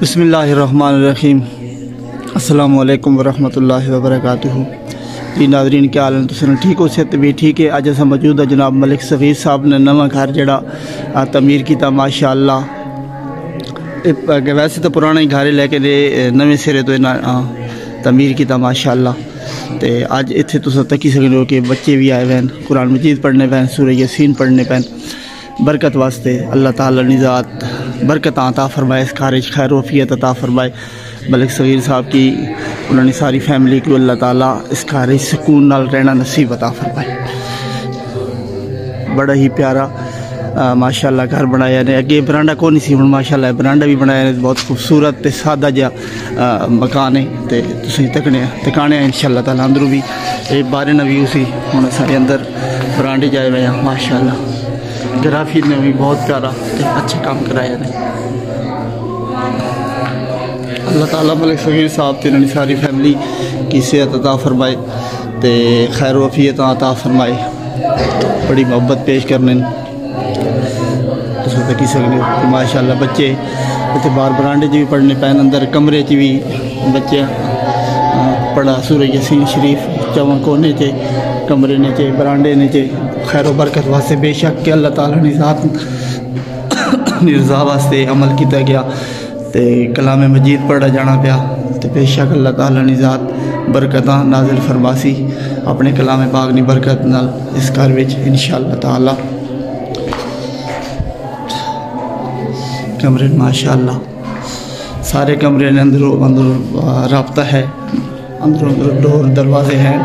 बसमीम अस्सलाम वालेकुम वरहमतुल्लाहि वबरकातुहू। जी नाजरीन, क्या हाल तुम ठीक हो? सेहत भी ठीक है? अज अस मौजूद है जनाब मलिक सफ़ीर साहब ने नवा घर जड़ा तमीर किया माशा वैसे तो पुराना ही घर लेके दे नवे सिरे तो तमीर किया माशा तो अज इतने तुस तकी सकते हो कि बच्चे भी आए हैं कुरान मजीद पढ़ने पैन सूर्य यसीन पढ़ने पैन बरकत वास्ते अल्लाह ताला निजात बरकत आता फरमाए, इस खारिज खैर वफियत अता फरमाए। मलिक सगीर साहब की, उन्होंने सारी फैमिली को अल्लाह ताला इस खारिज सुकून नाल रहना नसीब अता फरमाए। बड़ा ही प्यारा माशाल्लाह घर बनाया ने। अगे बरांडा को नहीं सी हूँ माशाल्लाह बरांडा भी बनाया ने, बहुत खूबसूरत सादा जहा मकान है। तो तुम तकने तकाने इंशाल्लाह ताला अंदरों भी। बारे ना व्यू सी हूँ सारे अंदर बरांडे जाए हुए हैं माशाल्लाह। ग्राफी ने भी बहुत प्यारा अच्छा काम कराया ने अल्लाह ताला मलिक सगीर साहब तो इन्होंने सारी फैमिली की सेहत अता फरमाए तो खैर वफीयत अता फरमाए। बड़ी मोहब्बत पेश करने तकी सकते हो माशा बच्चे इतने बार बरांडे भी पढ़ने पैन, अंदर कमरे च भी बच्चे। पढ़ा सूरज यसीन शरीफ चौं कोने कमरे ने चे बरांडे ने चे खैर बरकत वास्ते बेशक के अल्लाह ताला ने साथ निर्जा वास्ते अमल किया गया। तो कलाम मजीद पढ़ा जाना पाया। तो बेशक अल्लाह ताला ने बरकत नाजिल फरमासी। अपने कलाम पाक की बरकत न इस घर में इन ताला। कमरे माशा सारे कमरे ने अंदरों अंदर रबता है। अंदरों अंदर डोर दरवाजे हैं।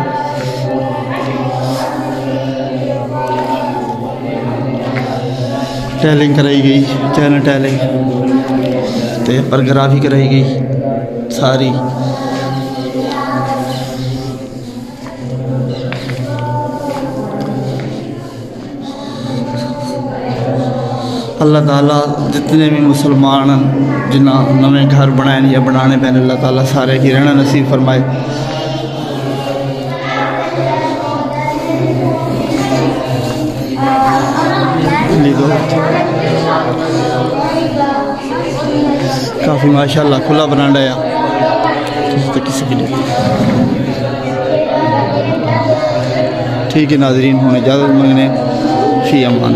टैलिंग कराई गई, चैनल टैलिंग परग्राफी कराई गई, सारी। अल्लाह ताला जितने भी मुसलमान जिन्ना नवे घर बनाए या बनाने पैन, अल्लाह ताला सारे की रहना नसीब फरमाए। काफ़ी माशाल्लाह खुला ब्रांड है। तो किसी लिए। ठीक है नाजरीन, हमें इजाज़त मंगने फ़ी अमान